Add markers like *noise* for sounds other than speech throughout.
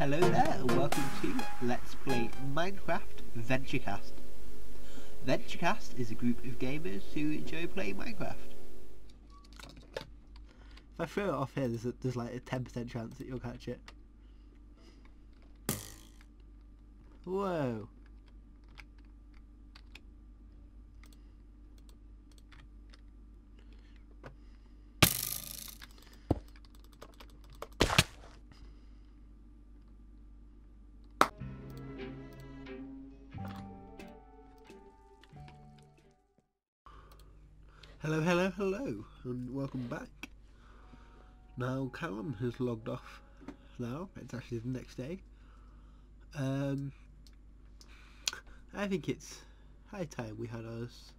Hello there and welcome to Let's Play Minecraft Venturecast. Venturecast is a group of gamers who enjoy playing Minecraft. If I throw it off here, there's, a, there's like a 10% chance that you'll catch it. Whoa. Hello, hello, hello, and welcome back. Now, Callum has logged off now, it's actually the next day. Um, I think it's high time we had us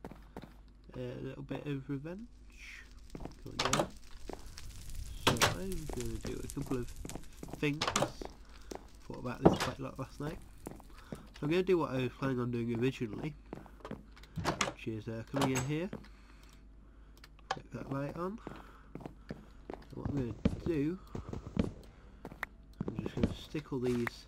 a little bit of revenge. So I'm going to do a couple of things. Thought about this quite a lot last night. So I'm going to do what I was planning on doing originally, which is uh, coming in here That light on. So what I'm going to do, I'm just going to stick all these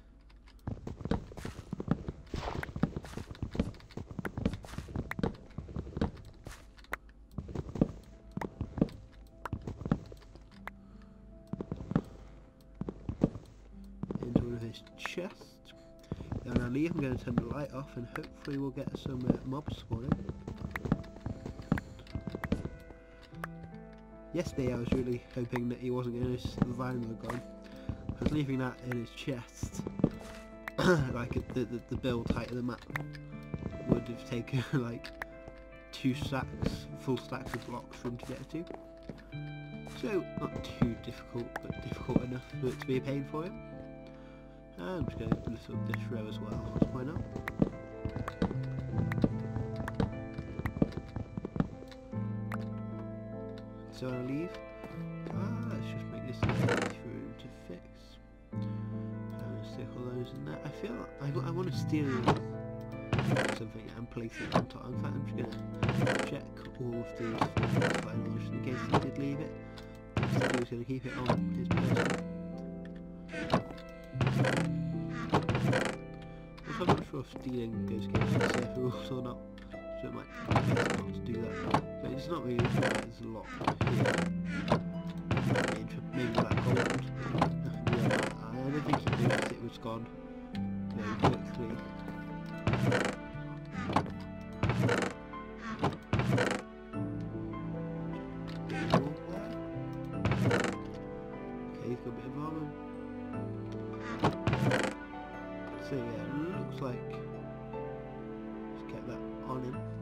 chests. Then I leave, I'm going to turn the light off and hopefully we'll get some uh, mobs spawning. Yesterday I was really hoping that he wasn't going to survive the gun. I was leaving that in his chest. *coughs* like the, the, the build height of the map would have taken *laughs* like two stacks, full stacks of blocks for him to get to. So not too difficult, but difficult enough for it to be a pain for him. And I'm just going to lift up this row as well, why not? So I leave. Ah, let's just make this for to fix. And stick all those in there. I feel I, I want to steal something and place it on top. In fact, I'm just going to check all of these finals just in case he did leave it. He was going to keep it on his person. I'm not sure if stealing goes against the rules or not, so it might it's not really sure there's a lot here. Maybe that gold. *laughs* yeah, I don't think he noticed it was gone very quickly. Okay, he's got a bit of armor. So yeah, it looks like just kept that on him.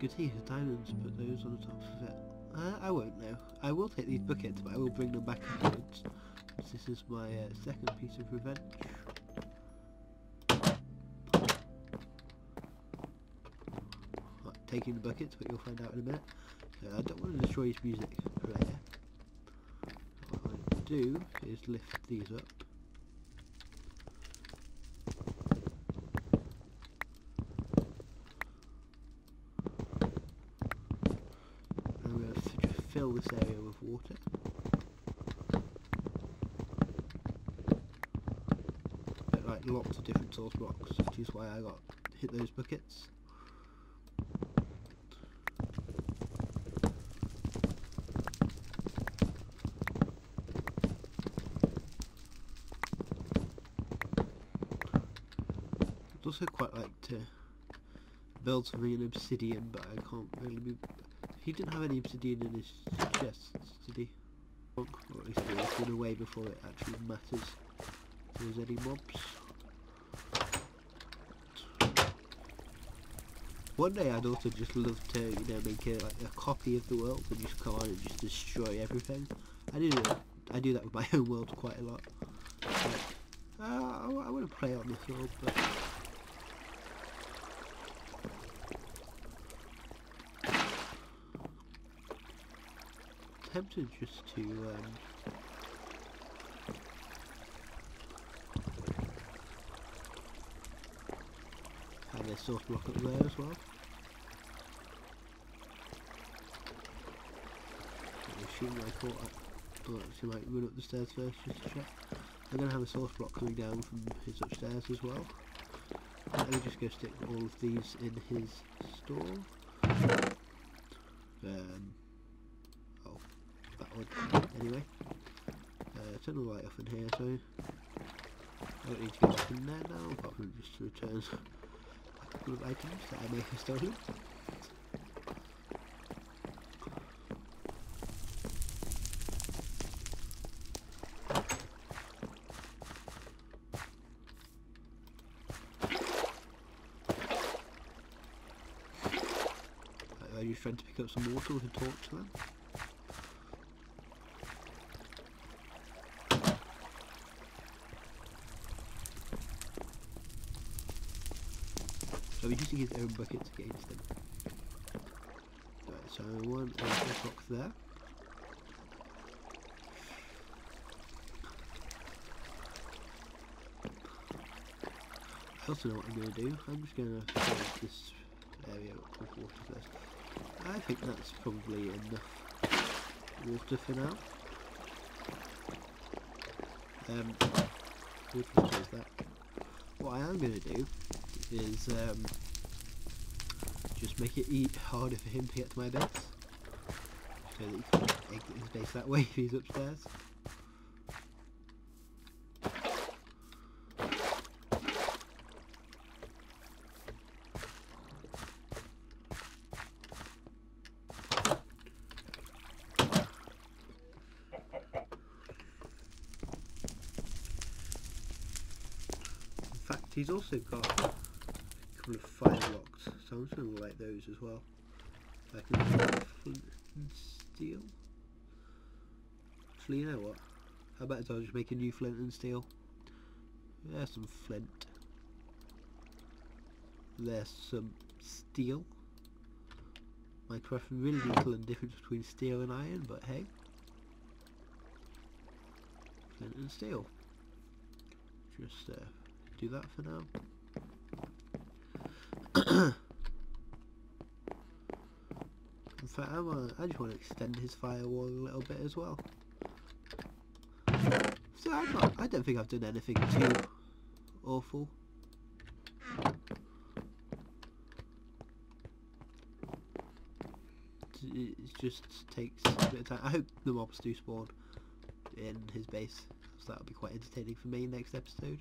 Good to use diamonds, put those on the top of it. Uh, I won't know. I will take these buckets, but I will bring them back afterwards. This is my uh, second piece of revenge. Taking the buckets, but you'll find out in a minute. So I don't want to destroy his music player. What to do is lift these up. I'm going to just fill this area with water. But like lots of different source blocks, which is why I got hit those buckets. I'd also quite like to build something in obsidian, but I can't really be... He didn't have any obsidian in his chests, did he? Or at least it was in a way before it actually matters if there's any mobs. One day I'd also just love to, you know, make a, like a copy of the world and just come on and just destroy everything. I do that. I do that with my *laughs* own world quite a lot. Uh, I, I want to play on this world, but tempted just to um, have this source block up there as well. She might caught up, but she might run up the stairs first just to check. I'm going to have a source block coming down from his upstairs as well. Let me just go stick all of these in his store. Um, oh, that one. Anyway, uh, turn the light off in here, so I don't need to go back in there now, apart from just to return a couple of items that I may have stolen. Are you trying to pick up some water with a torch then? His own buckets against them. Right, so one there. I also know what I'm going to do. I'm just going to fill this area up with water first. I think that's probably enough water for now. Um? What I am going to do is um, just make it eat harder for him to get to my base. So that he can exit his base that way if he's upstairs. In fact, he's also got couple of fire blocks, so I'm just going to light those as well. I can flint and steel. Actually, you know what? How about I'll just make a new flint and steel? There's some flint. There's some steel. Minecraft really to learn the difference between steel and iron, but hey. Flint and steel. Just uh, do that for now. *coughs* In fact, I, wanna, I just want to extend his firewall a little bit as well. So I'm not, I don't think I've done anything too awful. It just takes a bit of time. I hope the mobs do spawn in his base, so that'll be quite entertaining for me next episode.